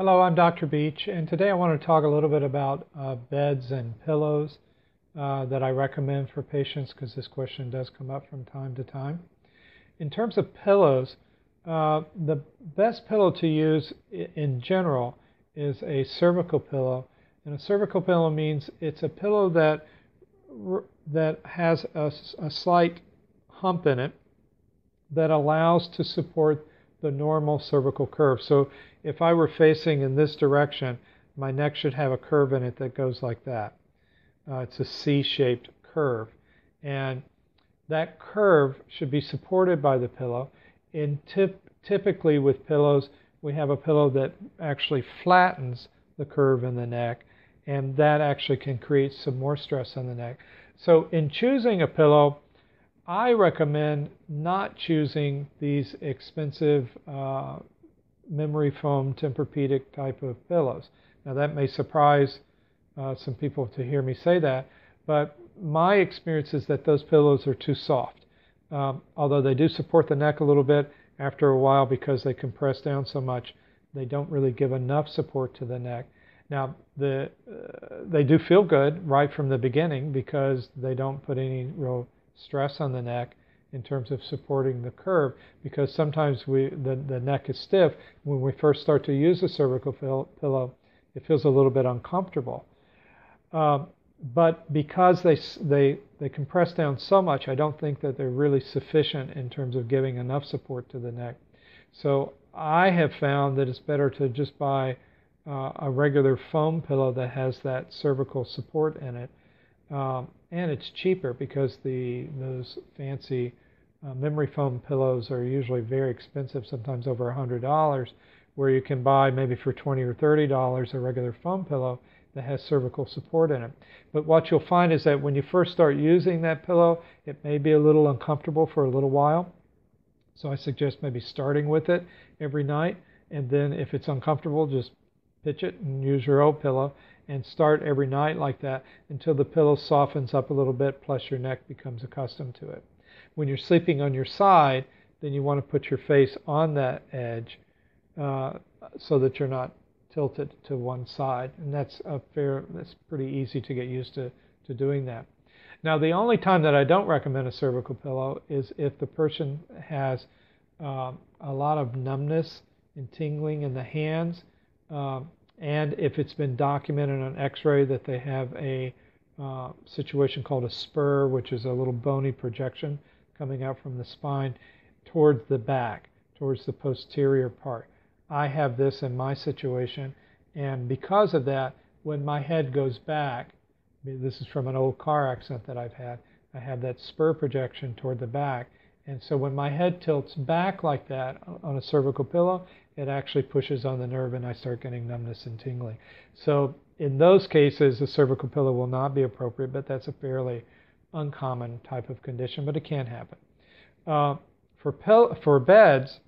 Hello, I'm Dr. Beech, and today I want to talk a little bit about uh, beds and pillows uh, that I recommend for patients because this question does come up from time to time. In terms of pillows, uh, the best pillow to use in general is a cervical pillow. And a cervical pillow means it's a pillow that that has a, a slight hump in it that allows to support the normal cervical curve. So if I were facing in this direction, my neck should have a curve in it that goes like that. Uh, it's a C-shaped curve. And that curve should be supported by the pillow. In tip, typically with pillows, we have a pillow that actually flattens the curve in the neck, and that actually can create some more stress on the neck. So in choosing a pillow, I recommend not choosing these expensive uh, memory foam Tempur-Pedic type of pillows. Now that may surprise uh, some people to hear me say that, but my experience is that those pillows are too soft. Um, although they do support the neck a little bit, after a while because they compress down so much, they don't really give enough support to the neck. Now, the, uh, they do feel good right from the beginning because they don't put any real stress on the neck in terms of supporting the curve because sometimes we the, the neck is stiff. When we first start to use a cervical pillow, it feels a little bit uncomfortable. Um, but because they, they, they compress down so much, I don't think that they're really sufficient in terms of giving enough support to the neck. So I have found that it's better to just buy uh, a regular foam pillow that has that cervical support in it. Um, and it's cheaper because the those fancy uh, memory foam pillows are usually very expensive, sometimes over $100, where you can buy maybe for 20 or $30 a regular foam pillow that has cervical support in it. But what you'll find is that when you first start using that pillow, it may be a little uncomfortable for a little while. So I suggest maybe starting with it every night, and then if it's uncomfortable, just pitch it and use your old pillow and start every night like that until the pillow softens up a little bit plus your neck becomes accustomed to it. When you're sleeping on your side, then you want to put your face on that edge uh, so that you're not tilted to one side. And that's a fair, that's pretty easy to get used to, to doing that. Now, the only time that I don't recommend a cervical pillow is if the person has uh, a lot of numbness and tingling in the hands, uh, and if it's been documented on x-ray that they have a uh, situation called a spur, which is a little bony projection coming out from the spine towards the back, towards the posterior part. I have this in my situation, and because of that, when my head goes back, this is from an old car accident that I've had, I have that spur projection toward the back. And so when my head tilts back like that on a cervical pillow, it actually pushes on the nerve and I start getting numbness and tingling. So in those cases, a cervical pillow will not be appropriate, but that's a fairly uncommon type of condition, but it can happen. Uh, for, for beds,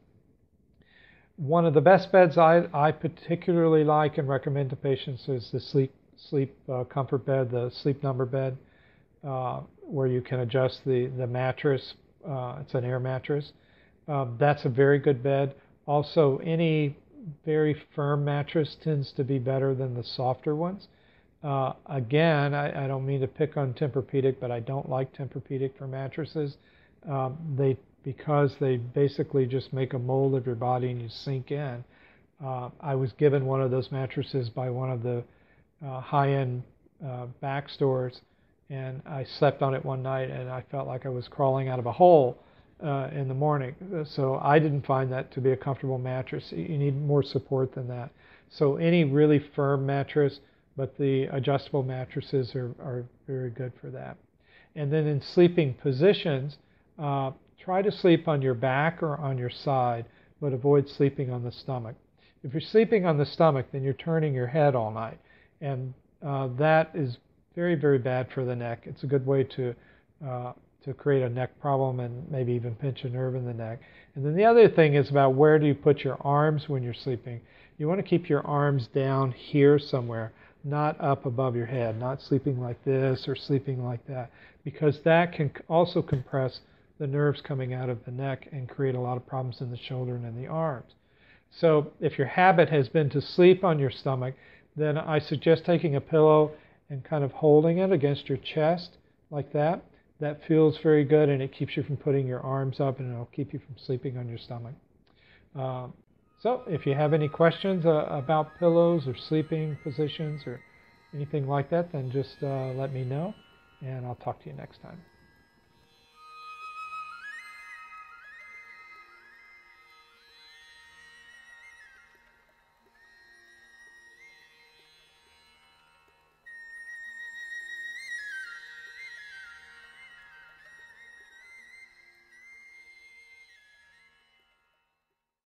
one of the best beds I, I particularly like and recommend to patients is the sleep sleep uh, comfort bed, the sleep number bed, uh, where you can adjust the the mattress. Uh, it's an air mattress. Um, that's a very good bed. Also, any very firm mattress tends to be better than the softer ones. Uh, again, I, I, don't mean to pick on Tempur-Pedic, but I don't like Tempur-Pedic for mattresses. Um, they because they basically just make a mold of your body and you sink in. Uh, I was given one of those mattresses by one of the uh, high-end uh, back stores, and I slept on it one night, and I felt like I was crawling out of a hole uh, in the morning. So I didn't find that to be a comfortable mattress. You need more support than that. So any really firm mattress, but the adjustable mattresses are, are very good for that. And then in sleeping positions, uh, Try to sleep on your back or on your side, but avoid sleeping on the stomach. If you're sleeping on the stomach, then you're turning your head all night, and uh, that is very, very bad for the neck. It's a good way to uh, to create a neck problem and maybe even pinch a nerve in the neck. And then the other thing is about where do you put your arms when you're sleeping. You want to keep your arms down here somewhere, not up above your head, not sleeping like this or sleeping like that, because that can also compress the nerves coming out of the neck and create a lot of problems in the shoulder and in the arms. So if your habit has been to sleep on your stomach, then I suggest taking a pillow and kind of holding it against your chest like that. That feels very good and it keeps you from putting your arms up and it'll keep you from sleeping on your stomach. Uh, so if you have any questions uh, about pillows or sleeping positions or anything like that, then just uh, let me know and I'll talk to you next time.